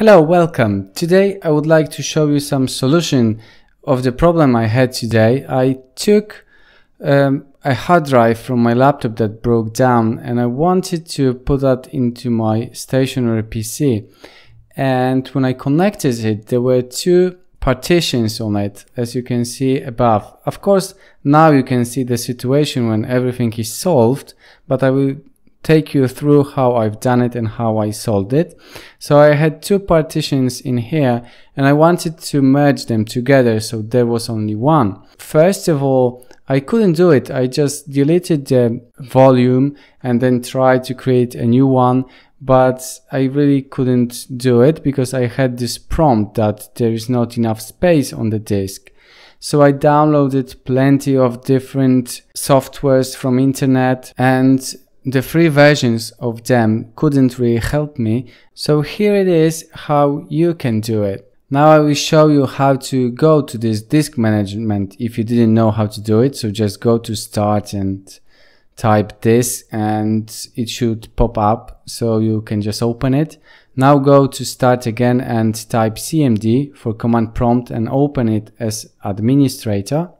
Hello, welcome. Today I would like to show you some solution of the problem I had today. I took um, a hard drive from my laptop that broke down and I wanted to put that into my stationary PC. And when I connected it, there were two partitions on it, as you can see above. Of course, now you can see the situation when everything is solved, but I will take you through how I've done it and how I solved it. So I had two partitions in here and I wanted to merge them together so there was only one. First of all, I couldn't do it. I just deleted the volume and then tried to create a new one but I really couldn't do it because I had this prompt that there is not enough space on the disk. So I downloaded plenty of different softwares from internet and the free versions of them couldn't really help me. So here it is how you can do it. Now I will show you how to go to this disk management if you didn't know how to do it. So just go to start and type this and it should pop up so you can just open it. Now go to start again and type cmd for command prompt and open it as administrator.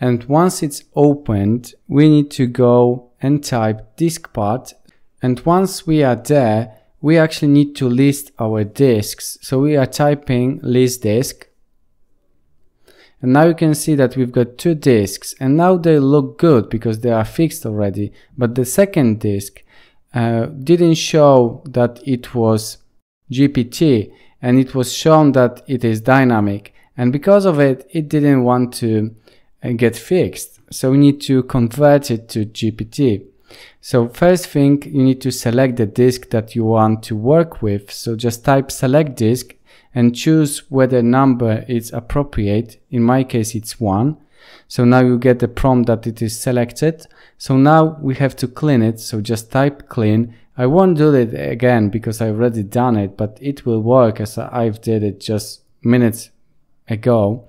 And once it's opened, we need to go and type diskpart. And once we are there, we actually need to list our disks. So we are typing list disk. And now you can see that we've got two disks and now they look good because they are fixed already. But the second disk uh, didn't show that it was GPT and it was shown that it is dynamic. And because of it, it didn't want to uh, get fixed. So we need to convert it to GPT. So first thing, you need to select the disk that you want to work with. So just type select disk and choose whether number is appropriate. In my case, it's one. So now you get the prompt that it is selected. So now we have to clean it. So just type clean. I won't do it again because I've already done it, but it will work as I've did it just minutes ago.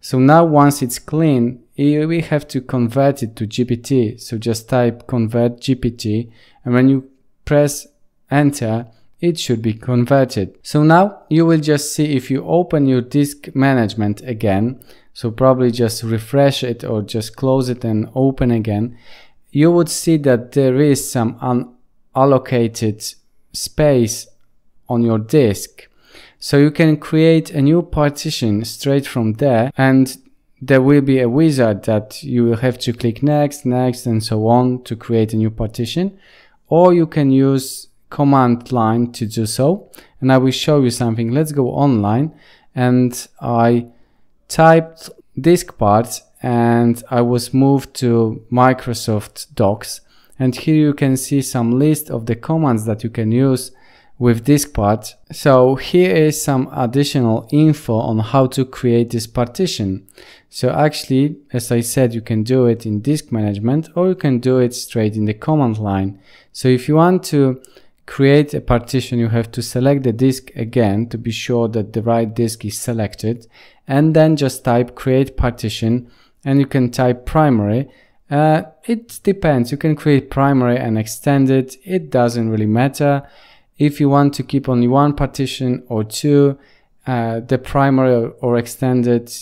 So now once it's clean, we have to convert it to GPT. So just type convert GPT and when you press enter, it should be converted. So now you will just see if you open your disk management again, so probably just refresh it or just close it and open again, you would see that there is some unallocated space on your disk. So you can create a new partition straight from there and there will be a wizard that you will have to click next, next and so on to create a new partition. Or you can use command line to do so. And I will show you something. Let's go online. And I typed disk parts and I was moved to Microsoft Docs. And here you can see some list of the commands that you can use with diskpart. So here is some additional info on how to create this partition. So actually, as I said, you can do it in disk management or you can do it straight in the command line. So if you want to create a partition, you have to select the disk again to be sure that the right disk is selected and then just type create partition and you can type primary uh, it depends. You can create primary and extended. It doesn't really matter. If you want to keep only one partition or two, uh, the primary or extended,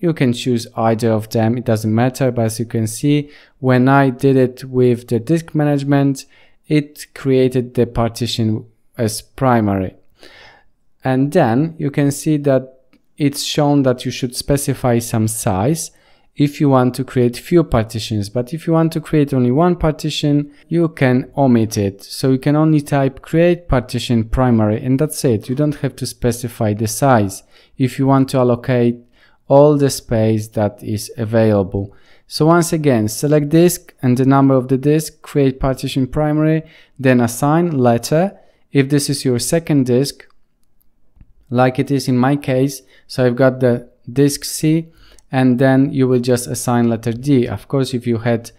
you can choose either of them. It doesn't matter. But as you can see, when I did it with the disk management, it created the partition as primary. And then you can see that it's shown that you should specify some size if you want to create few partitions but if you want to create only one partition you can omit it. So you can only type create partition primary and that's it. You don't have to specify the size if you want to allocate all the space that is available. So once again select disk and the number of the disk create partition primary then assign letter. If this is your second disk like it is in my case so I've got the disk C and then you will just assign letter D. Of course, if you had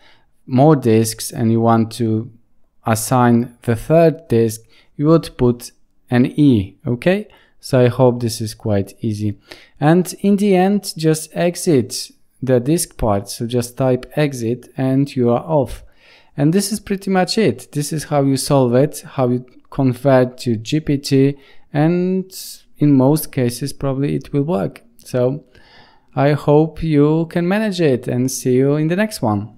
more disks and you want to assign the third disk, you would put an E, okay? So I hope this is quite easy. And in the end, just exit the diskpart. So just type exit and you are off. And this is pretty much it. This is how you solve it, how you convert to GPT and in most cases probably it will work. So I hope you can manage it and see you in the next one.